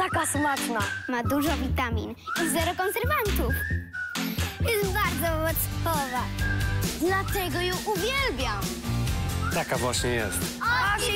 taka smaczna. Ma dużo witamin i zero konserwantów. Jest bardzo owocowa. Dlatego ją uwielbiam. Taka właśnie jest. Oxy